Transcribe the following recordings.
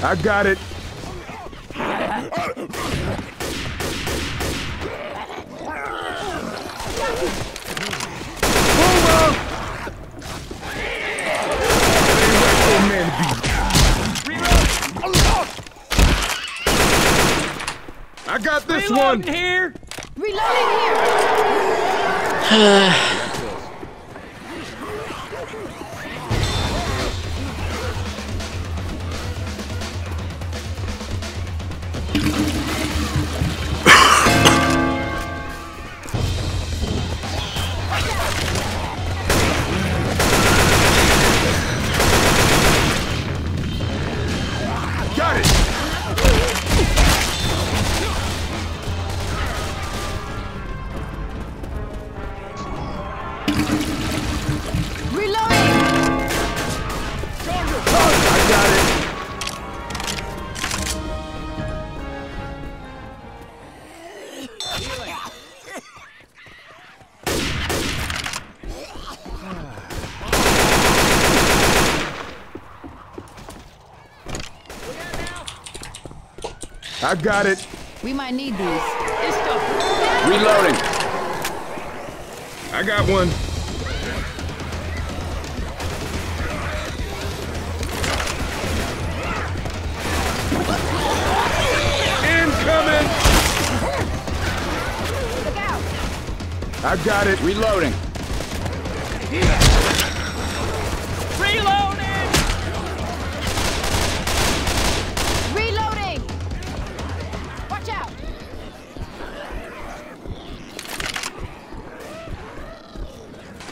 I got it. I got this Reloading here. Reloading here! I got it. We might need these. This stuff. Reloading. I got one. Incoming. Look out! I got it. Reloading. Reloading. Reloading!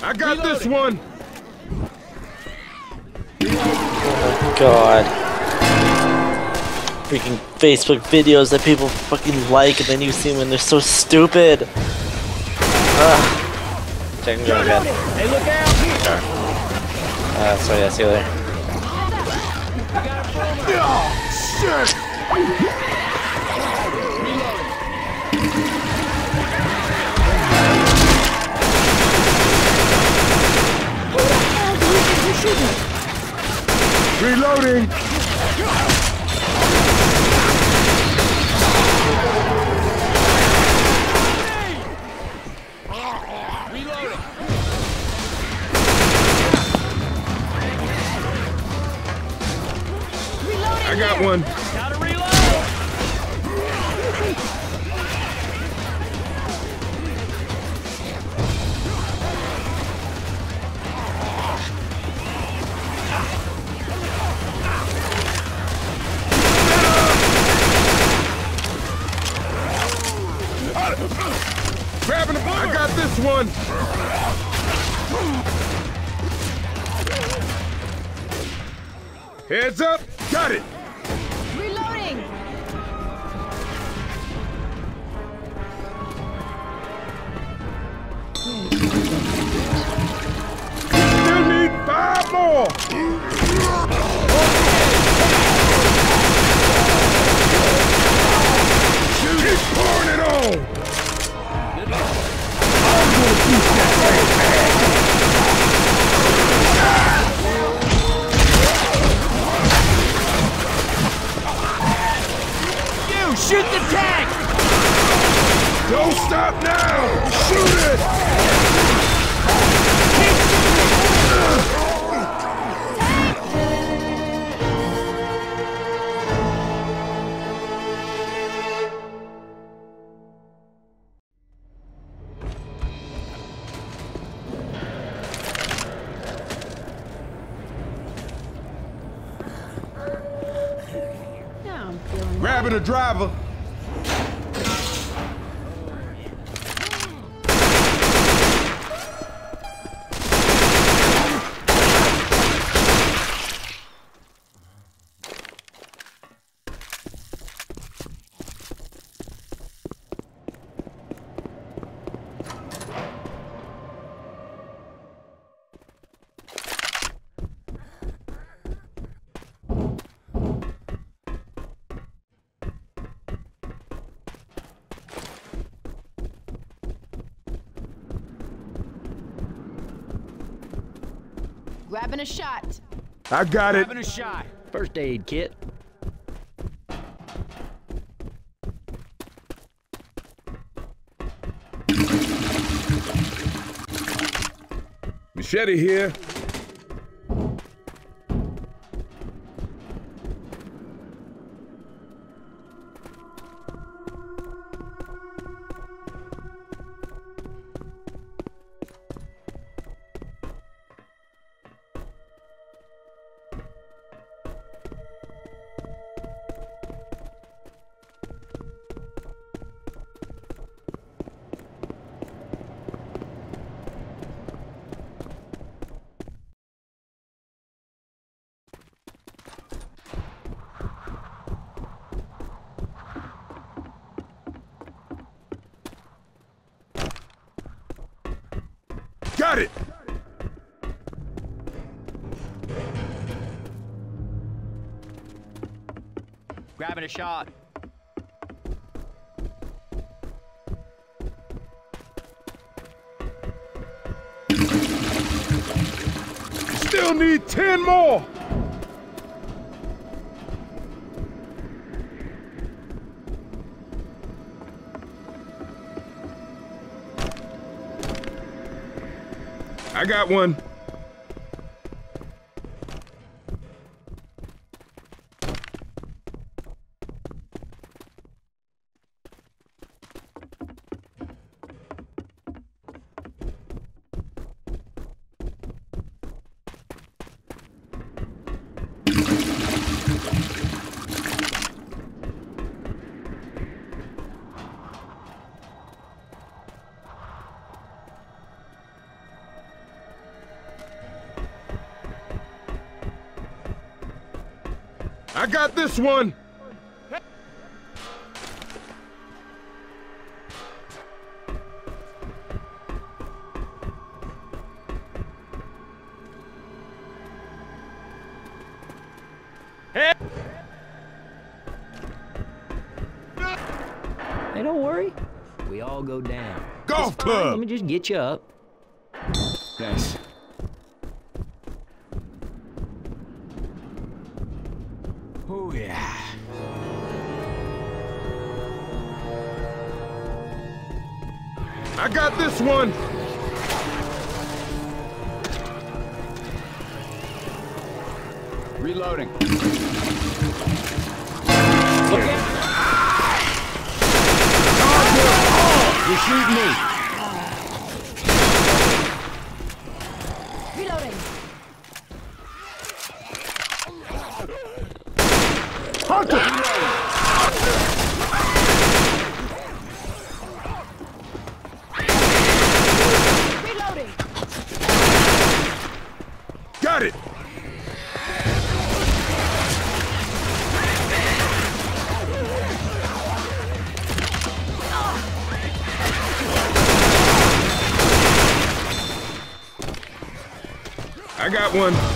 I got this one. God. Freaking Facebook videos that people fucking like and then you see them and they're so stupid. Ugh. Check me out again. Hey, look out. Uh, sorry, I'll see you later. Reloading. Reloading. Heads up. Got it. Reloading! Still need five more. Tank. Don't stop now. Shoot it. Now I'm feeling Grabbing a driver. Grabbing a shot. I got it. Grabbing a shot. First aid kit. Machete here. Got it. Grabbing a shot. Still need 10 more. I got one. I got this one. Hey, don't worry. We all go down. Golf club! Let me just get you up. Thanks. I got this one. Reloading. You shoot me. Reloading. Reloading. Got it. I got one.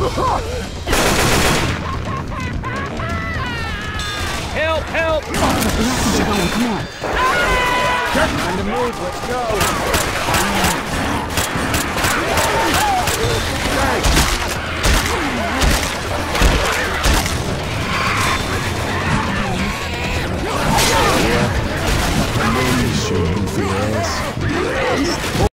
Help, help! Oh, come on. Time to move, let's go. Yeah. I'm really sure, goofy ass.